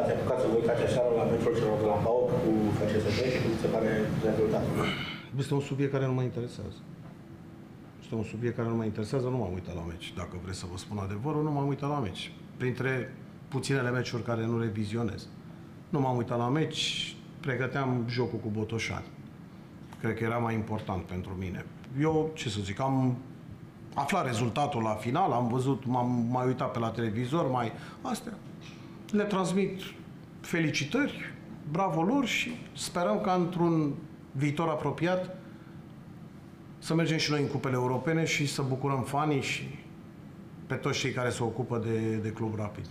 Ați apucat să vă uitați așa la meciul celor de la PAOK cu FCSB și cum se pare rezultatul? Este un subiect care nu mă interesează. Este un subiect care nu mă interesează, nu m-am uitat la meci. Dacă vreți să vă spun adevărul, nu m-am uitat la meci. Printre puținele meciuri care nu revizionez. Nu m-am uitat la meci, pregăteam jocul cu Botoșani. Cred că era mai important pentru mine. Eu, ce să zic, am aflat rezultatul la final, am văzut, m-am mai uitat pe la televizor, mai... Astea. Le transmit felicitări, bravo lor și sperăm ca într-un viitor apropiat să mergem și noi în cupele europene și să bucurăm fanii și pe toți cei care se ocupă de, de Club Rapid.